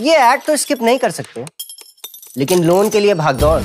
ये एक्ट तो स्किप नहीं कर सकते। लेकिन लोन के लिए भागदौड़